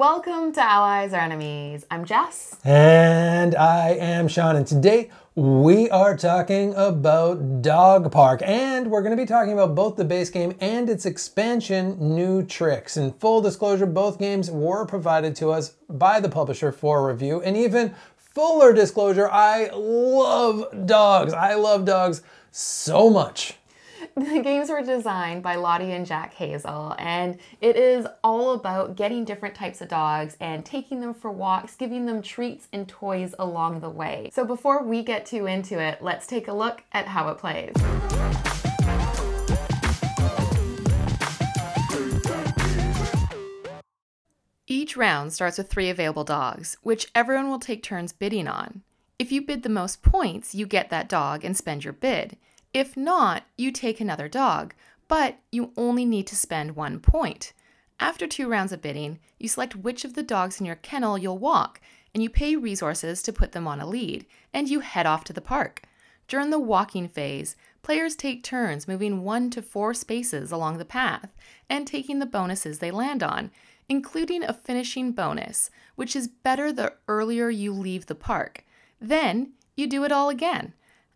Welcome to Allies or Enemies. I'm Jess. And I am Sean, and today we are talking about Dog Park, and we're going to be talking about both the base game and its expansion, New Tricks. In full disclosure, both games were provided to us by the publisher for review, and even fuller disclosure, I love dogs. I love dogs so much. The games were designed by Lottie and Jack Hazell, and it is all about getting different types of dogs and taking them for walks, giving them treats and toys along the way. So before we get too into it, let's take a look at how it plays. Each round starts with three available dogs, which everyone will take turns bidding on. If you bid the most points, you get that dog and spend your bid. If not, you take another dog, but you only need to spend one point. After two rounds of bidding, you select which of the dogs in your kennel you'll walk, and you pay resources to put them on a lead, and you head off to the park. During the walking phase, players take turns moving one to four spaces along the path and taking the bonuses they land on, including a finishing bonus, which is better the earlier you leave the park. Then you do it all again.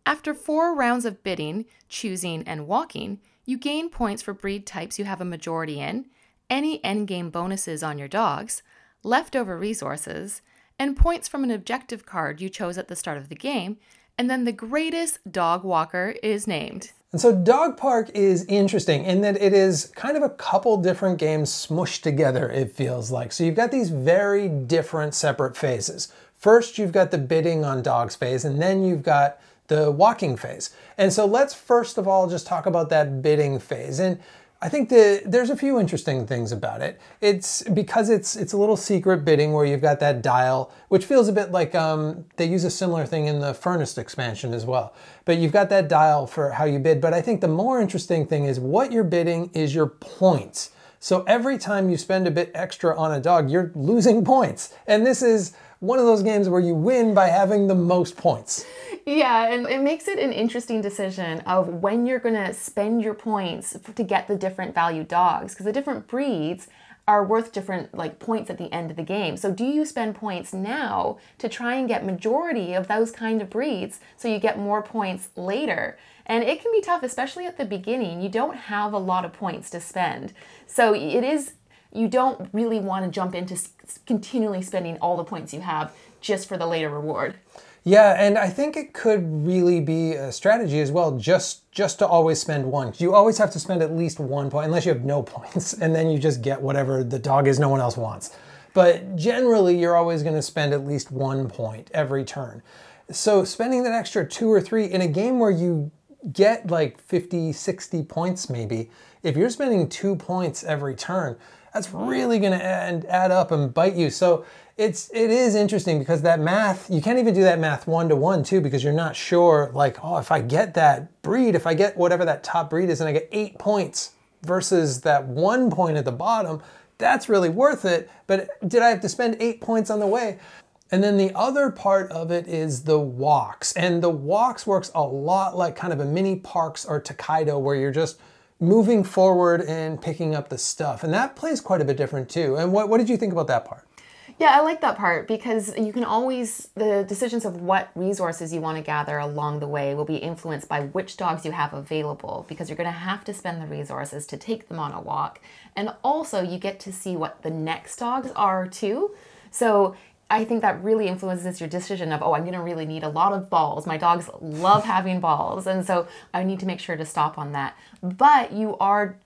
After four rounds of bidding, choosing, and walking, you gain points for breed types you have a majority in, any endgame bonuses on your dogs, leftover resources, and points from an objective card you chose at the start of the game, and then the greatest dog walker is named. And so Dog Park is interesting in that it is kind of a couple different games smushed together, it feels like. So you've got these very different separate phases. First, you've got the bidding on dogs phase, and then you've got the walking phase. And so let's first of all just talk about that bidding phase. And I think the, there's a few interesting things about it. It's because it's it's a little secret bidding where you've got that dial, which feels a bit like um, they use a similar thing in the Furnace expansion as well. But you've got that dial for how you bid. But I think the more interesting thing is what you're bidding is your points. So every time you spend a bit extra on a dog, you're losing points. And this is one of those games where you win by having the most points. Yeah, and it makes it an interesting decision of when you're going to spend your points to get the different value dogs because the different breeds are worth different like points at the end of the game. So do you spend points now to try and get majority of those kind of breeds so you get more points later? And it can be tough especially at the beginning. You don't have a lot of points to spend. So it is you don't really want to jump into continually spending all the points you have just for the later reward. Yeah, and I think it could really be a strategy as well, just just to always spend one. You always have to spend at least one point, unless you have no points, and then you just get whatever the dog is no one else wants. But generally, you're always going to spend at least one point every turn. So spending that extra two or three in a game where you get like 50, 60 points maybe, if you're spending two points every turn, that's really going to add, add up and bite you. So it's it is interesting because that math you can't even do that math one to one too because you're not sure like oh if I get that breed if I get whatever that top breed is and I get eight points versus that one point at the bottom that's really worth it. But did I have to spend eight points on the way? And then the other part of it is the walks. And the walks works a lot like kind of a mini parks or Tokaido where you're just moving forward and picking up the stuff and that plays quite a bit different too and what, what did you think about that part yeah, I like that part because you can always, the decisions of what resources you want to gather along the way will be influenced by which dogs you have available because you're going to have to spend the resources to take them on a walk. And also, you get to see what the next dogs are too. So I think that really influences your decision of, oh, I'm going to really need a lot of balls. My dogs love having balls. And so I need to make sure to stop on that. But you are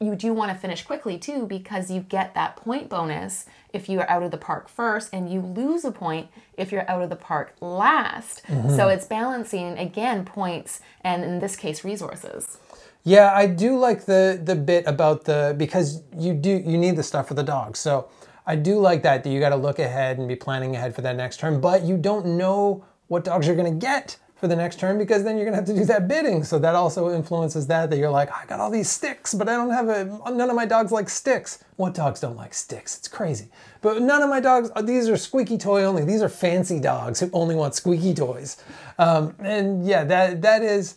you do want to finish quickly too because you get that point bonus if you are out of the park first and you lose a point if you're out of the park last. Mm-hmm. So it's balancing again points and in this case resources. Yeah, I do like the the bit about the because you do you need the stuff for the dogs. So I do like that that you got to look ahead and be planning ahead for that next turn, but you don't know what dogs you're going to get for the next turn because then you're gonna have to do that bidding. So that also influences that, that you're like, I got all these sticks, but I don't have a, none of my dogs like sticks. What dogs don't like sticks? It's crazy. But none of my dogs, uh, these are squeaky toy only. These are fancy dogs who only want squeaky toys. Um, and yeah, that that is,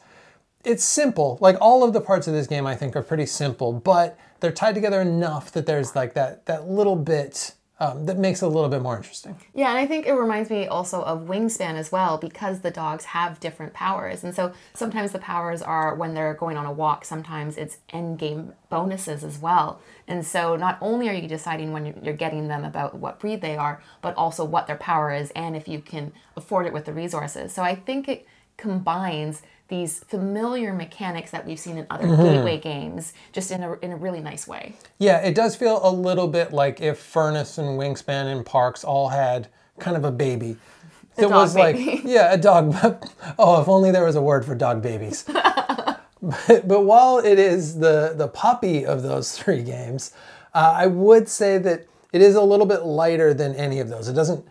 it's simple. Like all of the parts of this game I think are pretty simple, but they're tied together enough that there's like that, that little bit um, that makes it a little bit more interesting. Yeah, and I think it reminds me also of Wingspan as well because the dogs have different powers. And so sometimes the powers are when they're going on a walk, sometimes it's end game bonuses as well. And so not only are you deciding when you're getting them about what breed they are, but also what their power is and if you can afford it with the resources. So I think it combines these familiar mechanics that we've seen in other mm-hmm. gateway games just in a, in a really nice way. Yeah, it does feel a little bit like if Furnace and Wingspan and Parks all had kind of a baby. it was baby. like, yeah, a dog. oh, if only there was a word for dog babies. but, but while it is the, the puppy of those three games, uh, I would say that it is a little bit lighter than any of those. It doesn't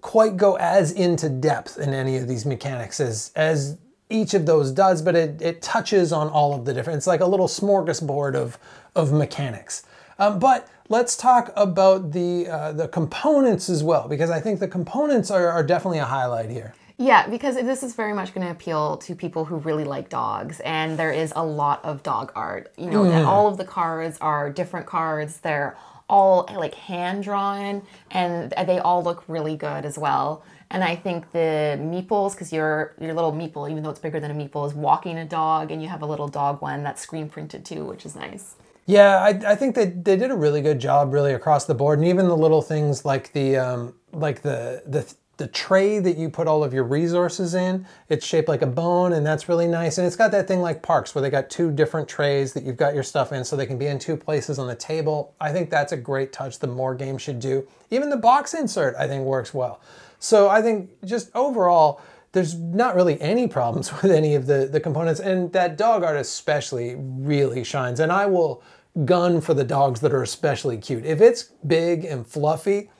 quite go as into depth in any of these mechanics as, as each of those does, but it, it touches on all of the different, it's like a little smorgasbord of, of mechanics. Um, but let's talk about the, uh, the components as well, because I think the components are, are definitely a highlight here. Yeah, because this is very much going to appeal to people who really like dogs, and there is a lot of dog art. You know, mm. all of the cards are different cards. They're all like hand drawn, and they all look really good as well. And I think the meeples, because your your little meeple, even though it's bigger than a meeple, is walking a dog, and you have a little dog one that's screen printed too, which is nice. Yeah, I, I think they, they did a really good job, really across the board, and even the little things like the um, like the the the tray that you put all of your resources in. It's shaped like a bone, and that's really nice. And it's got that thing like Parks, where they got two different trays that you've got your stuff in, so they can be in two places on the table. I think that's a great touch. The more games should do. Even the box insert, I think, works well. So I think just overall, there's not really any problems with any of the, the components. And that dog art especially really shines. And I will gun for the dogs that are especially cute. If it's big and fluffy,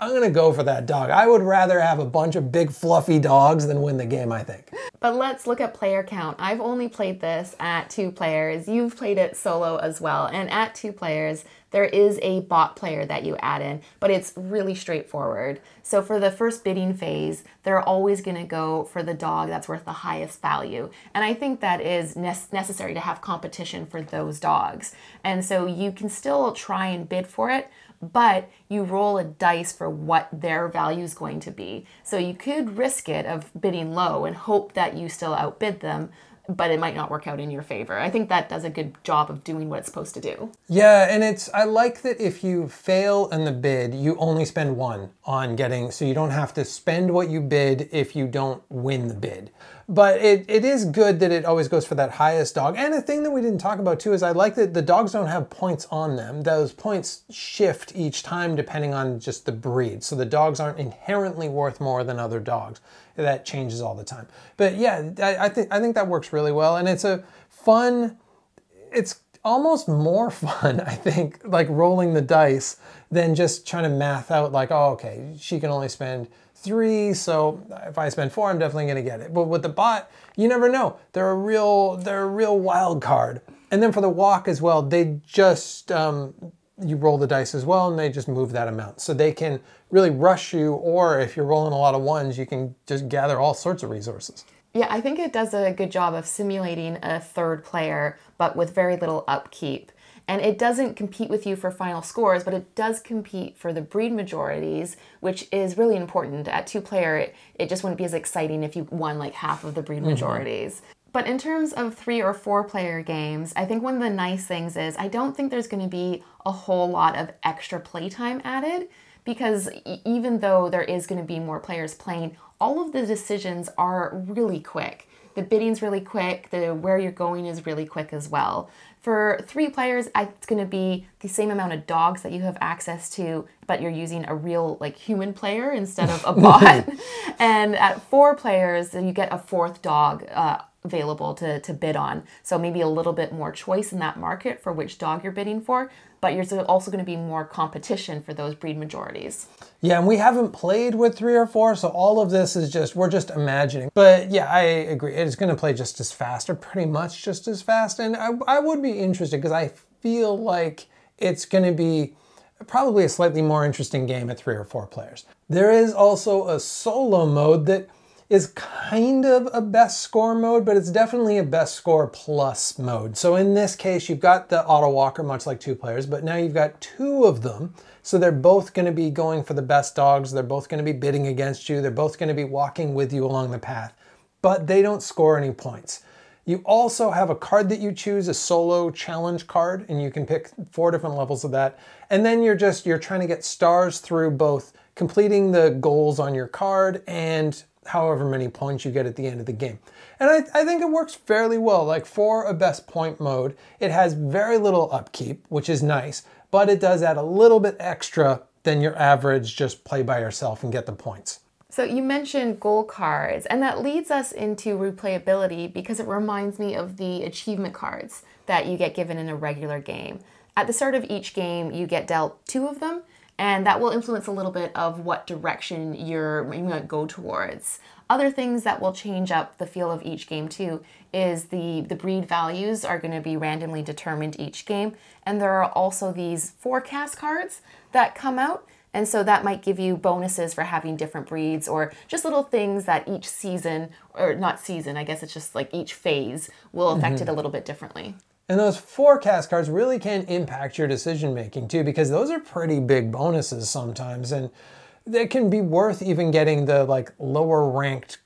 I'm gonna go for that dog. I would rather have a bunch of big fluffy dogs than win the game, I think. But let's look at player count. I've only played this at two players. You've played it solo as well. And at two players, there is a bot player that you add in, but it's really straightforward. So for the first bidding phase, they're always going to go for the dog that's worth the highest value. And I think that is ne- necessary to have competition for those dogs. And so you can still try and bid for it, but you roll a dice for what their value is going to be. So you could risk it of bidding low and hope that you still outbid them, but it might not work out in your favor. I think that does a good job of doing what it's supposed to do. Yeah, and it's I like that if you fail in the bid, you only spend one on getting so you don't have to spend what you bid if you don't win the bid. But it, it is good that it always goes for that highest dog. And a thing that we didn't talk about too is I like that the dogs don't have points on them. Those points shift each time depending on just the breed. So the dogs aren't inherently worth more than other dogs. That changes all the time. But yeah, I, I think I think that works really well. And it's a fun, it's almost more fun, I think, like rolling the dice than just trying to math out like, oh, okay, she can only spend three, so if I spend four, I'm definitely gonna get it. But with the bot, you never know. They're a real, they're a real wild card. And then for the walk as well, they just um, you roll the dice as well, and they just move that amount. So they can really rush you, or if you're rolling a lot of ones, you can just gather all sorts of resources. Yeah, I think it does a good job of simulating a third player, but with very little upkeep. And it doesn't compete with you for final scores, but it does compete for the breed majorities, which is really important. At two player, it, it just wouldn't be as exciting if you won like half of the breed mm-hmm. majorities. But in terms of three or four player games, I think one of the nice things is I don't think there's going to be a whole lot of extra playtime added because even though there is going to be more players playing, all of the decisions are really quick. The bidding's really quick, the where you're going is really quick as well. For three players, it's going to be the same amount of dogs that you have access to, but you're using a real like human player instead of a bot. and at four players, you get a fourth dog uh, available to, to bid on. So maybe a little bit more choice in that market for which dog you're bidding for, but you're also going to be more competition for those breed majorities. Yeah, and we haven't played with three or four, so all of this is just, we're just imagining. But yeah, I agree. It's going to play just as fast, or pretty much just as fast. And I, I would be interested because I feel like it's going to be probably a slightly more interesting game at three or four players. There is also a solo mode that is kind of a best score mode, but it's definitely a best score plus mode. So in this case, you've got the auto walker, much like two players, but now you've got two of them. So they're both going to be going for the best dogs. They're both going to be bidding against you. They're both going to be walking with you along the path, but they don't score any points. You also have a card that you choose, a solo challenge card, and you can pick four different levels of that. And then you're just you're trying to get stars through both completing the goals on your card and however many points you get at the end of the game. And I, I, think it works fairly well. Like for a best point mode, it has very little upkeep, which is nice, but it does add a little bit extra than your average just play by yourself and get the points. So you mentioned goal cards, and that leads us into replayability because it reminds me of the achievement cards that you get given in a regular game. At the start of each game, you get dealt two of them, and that will influence a little bit of what direction you're going might go towards. Other things that will change up the feel of each game too is the the breed values are going to be randomly determined each game, and there are also these forecast cards that come out and so that might give you bonuses for having different breeds or just little things that each season, or not season, I guess it's just like each phase will affect mm-hmm. it a little bit differently. And those forecast cards really can impact your decision making too, because those are pretty big bonuses sometimes. And they can be worth even getting the like lower ranked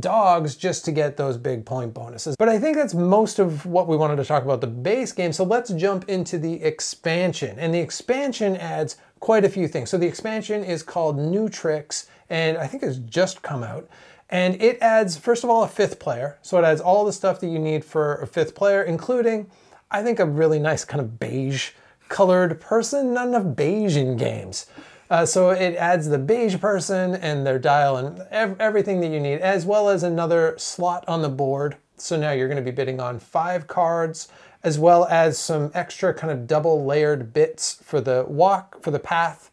dogs just to get those big point bonuses. But I think that's most of what we wanted to talk about the base game. So let's jump into the expansion. And the expansion adds quite a few things. So the expansion is called New Tricks, and I think it's just come out. And it adds, first of all, a fifth player. So it adds all the stuff that you need for a fifth player, including, I think, a really nice kind of beige colored person. Not enough beige in games. Uh, so it adds the beige person and their dial and ev- everything that you need, as well as another slot on the board. So now you're going to be bidding on five cards as well as some extra kind of double layered bits for the walk, for the path.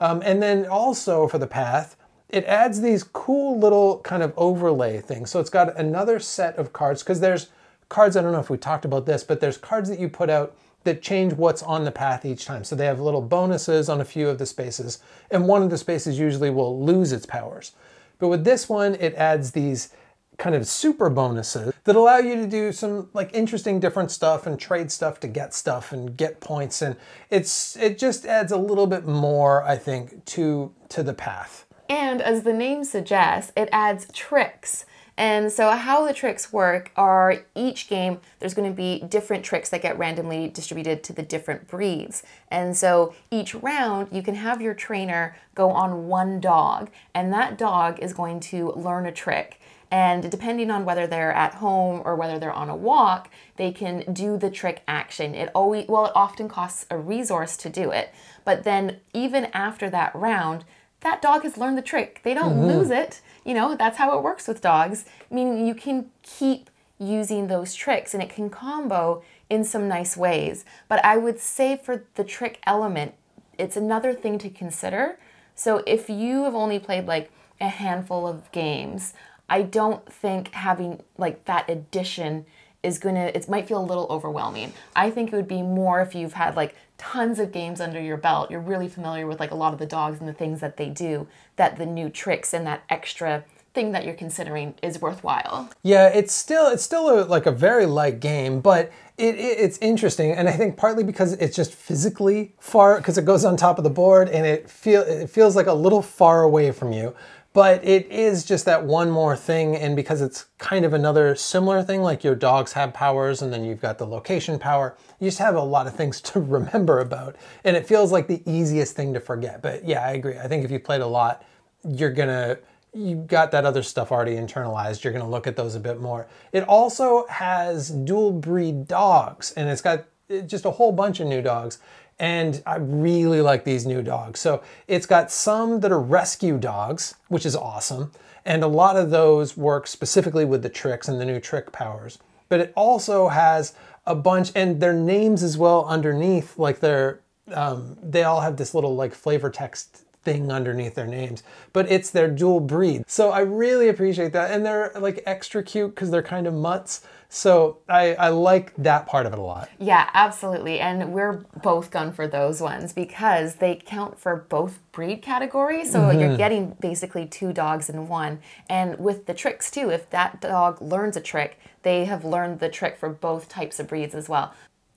Um, and then also for the path, it adds these cool little kind of overlay things. So it's got another set of cards because there's cards, I don't know if we talked about this, but there's cards that you put out that change what's on the path each time. So they have little bonuses on a few of the spaces, and one of the spaces usually will lose its powers. But with this one, it adds these kind of super bonuses that allow you to do some like interesting different stuff and trade stuff to get stuff and get points and it's it just adds a little bit more I think to to the path. And as the name suggests, it adds tricks. And so, how the tricks work are each game, there's going to be different tricks that get randomly distributed to the different breeds. And so, each round, you can have your trainer go on one dog, and that dog is going to learn a trick. And depending on whether they're at home or whether they're on a walk, they can do the trick action. It always, well, it often costs a resource to do it. But then even after that round, that dog has learned the trick. They don't mm-hmm. lose it. You know, that's how it works with dogs. Meaning you can keep using those tricks and it can combo in some nice ways. But I would say for the trick element, it's another thing to consider. So if you have only played like a handful of games, I don't think having like that addition is gonna it might feel a little overwhelming. I think it would be more if you've had like tons of games under your belt, you're really familiar with like a lot of the dogs and the things that they do, that the new tricks and that extra thing that you're considering is worthwhile. Yeah, it's still it's still a, like a very light game, but it, it, it's interesting, and I think partly because it's just physically far because it goes on top of the board and it feel it feels like a little far away from you. But it is just that one more thing, and because it's kind of another similar thing, like your dogs have powers, and then you've got the location power, you just have a lot of things to remember about. And it feels like the easiest thing to forget. But yeah, I agree. I think if you played a lot, you're gonna you've got that other stuff already internalized. You're to look at those a bit more. It also has dual breed dogs, and it's got just a whole bunch of new dogs. And I really like these new dogs. So it's got some that are rescue dogs, which is awesome. And a lot of those work specifically with the tricks and the new trick powers. But it also has a bunch, and their names as well underneath, like they're, um, they all have this little like flavor text thing underneath their names, but it's their dual breed. So I really appreciate that. And they're like extra cute because they're kind of mutts. So I, I like that part of it a lot. Yeah, absolutely. And we're both gun for those ones because they count for both breed categories. So mm-hmm. you're getting basically two dogs in one. And with the tricks too, if that dog learns a trick, they have learned the trick for both types of breeds as well.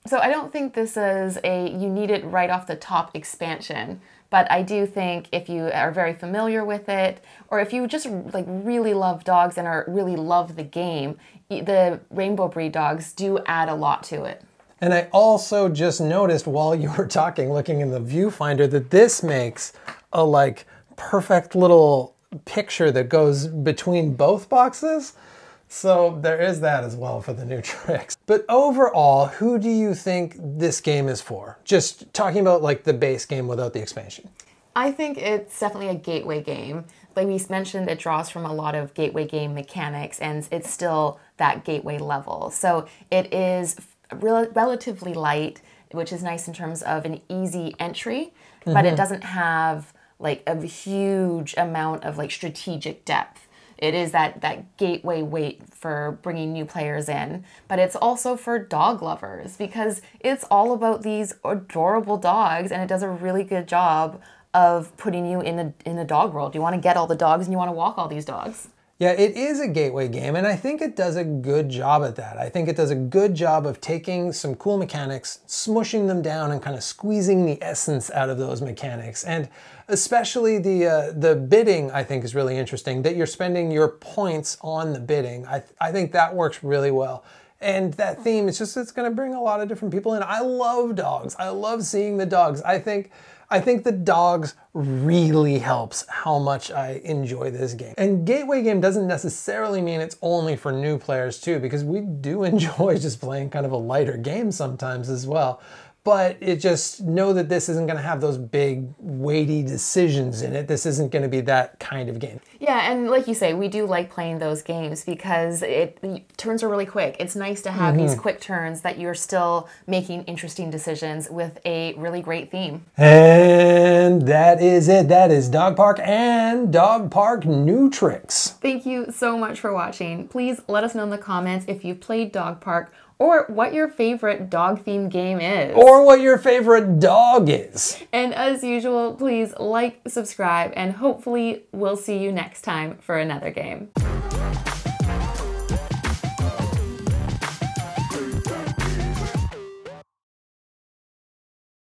So I don't think this is a you need it right off the top expansion But I do think if you are very familiar with it, or if you just like really love dogs and are really love the game, the rainbow breed dogs do add a lot to it. And I also just noticed while you were talking, looking in the viewfinder, that this makes a like perfect little picture that goes between both boxes. So there is that as well for the new tricks. But overall, who do you think this game is for? Just talking about like the base game without the expansion. I think it's definitely a gateway game. Like we mentioned, it draws from a lot of gateway game mechanics and it's still that gateway level. So it is rel- relatively light, which is nice in terms of an easy entry, but mm-hmm. it doesn't have like a huge amount of like strategic depth. It is that that gateway weight for bringing new players in, but it's also for dog lovers because it's all about these adorable dogs and it does a really good job of putting you in a in a dog world. You want to get all the dogs and you want to walk all these dogs. Yeah, it is a gateway game, and I think it does a good job at that. I think it does a good job of taking some cool mechanics, smushing them down, and kind of squeezing the essence out of those mechanics. And especially the uh, the bidding, I think, is really interesting. That you're spending your points on the bidding. I th- I think that works really well. And that theme, it's just it's going to bring a lot of different people in. I love dogs. I love seeing the dogs. I think I think the dogs really helps how much I enjoy this game. And gateway game doesn't necessarily mean it's only for new players too, because we do enjoy just playing kind of a lighter game sometimes as well but it just know that this isn't going to have those big weighty decisions in it. This isn't going to be that kind of game. Yeah and like you say we do like playing those games because it turns are really quick. It's nice to have mm-hmm. these quick turns that you're still making interesting decisions with a really great theme. And that is it. That is dog park and dog park new tricks. Thank you so much for watching. Please let us know in the comments if you played dog park or what your favorite dog themed game is. Or what your favorite dog is. And as usual, please like, subscribe, and hopefully we'll see you next time for another game.